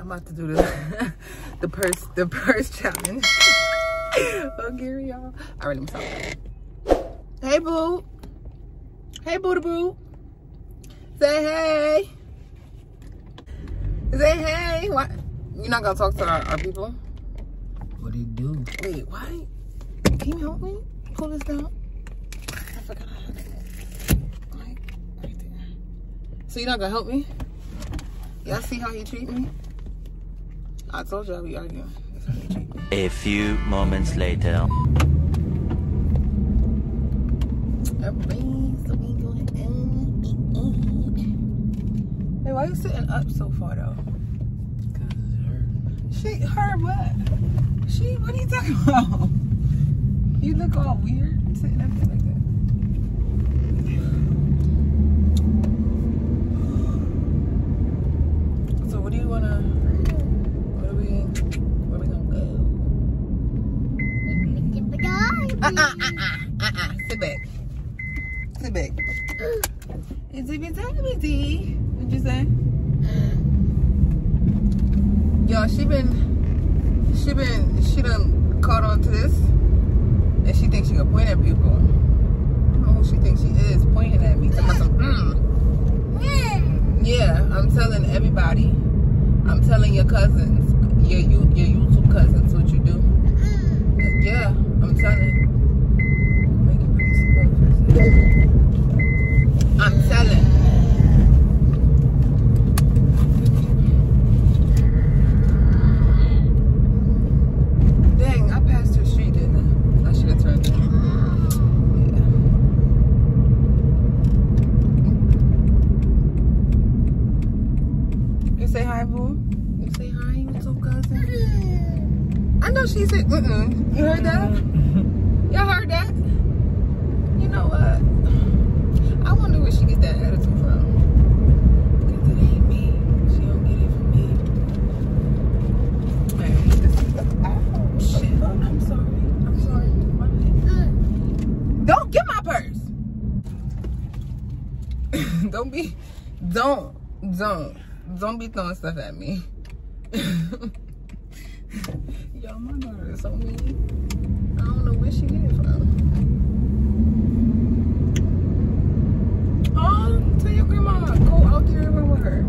I'm about to do the the purse the purse challenge. oh, Gary, y'all. All right, let me stop. Hey, boo. Hey, boo the boo. Say hey. Say hey. What? You're not gonna talk to our, our people? What do you do? Wait, why? Can you help me pull this down? I forgot. Right, right there. So you're not gonna help me? Y'all see how he treat me? I told you I'll be arguing. That's how he treat me. A few moments later. Alright, so we going in. Hey, why you sitting up so far though? Because it's hurt. She, her what? She, what are you talking about? You look all weird sitting up there like that. So what do you wanna, what are we, where we gonna go? Uh-uh, uh-uh, uh-uh, sit back. Sit back. It's even time, D. What'd you say? Y'all, she been, she been, she done caught on to this. And she thinks she can point at people. Who she thinks she is pointing at me. Some, mm. Yeah, I'm telling everybody. I'm telling your cousins, your you your YouTube cousins what you do. Yeah, I'm telling. Make it pretty close for a second. I'm telling. Dang, I passed her street, didn't I? I should have turned. Yeah. You say hi, boo. You say hi, YouTube cousin. I know she said, mm-mm. You heard that? Y'all heard that? You know what? I wonder where she get that attitude from. 'Cause it ain't me. She don't get it from me. Oh, shit. I'm sorry. I'm sorry. Don't get my purse. don't be, don't, don't, don't be throwing stuff at me. Yo, my daughter is so mean. I don't know where she get it from. Oh, tell your grandma, go out there and run with her.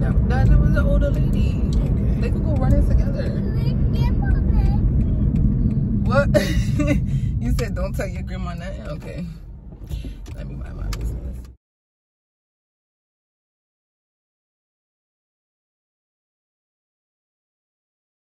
That, that, that was an older lady. They could go running together. What? you said don't tell your grandma nothing? Okay. Let me mind my business.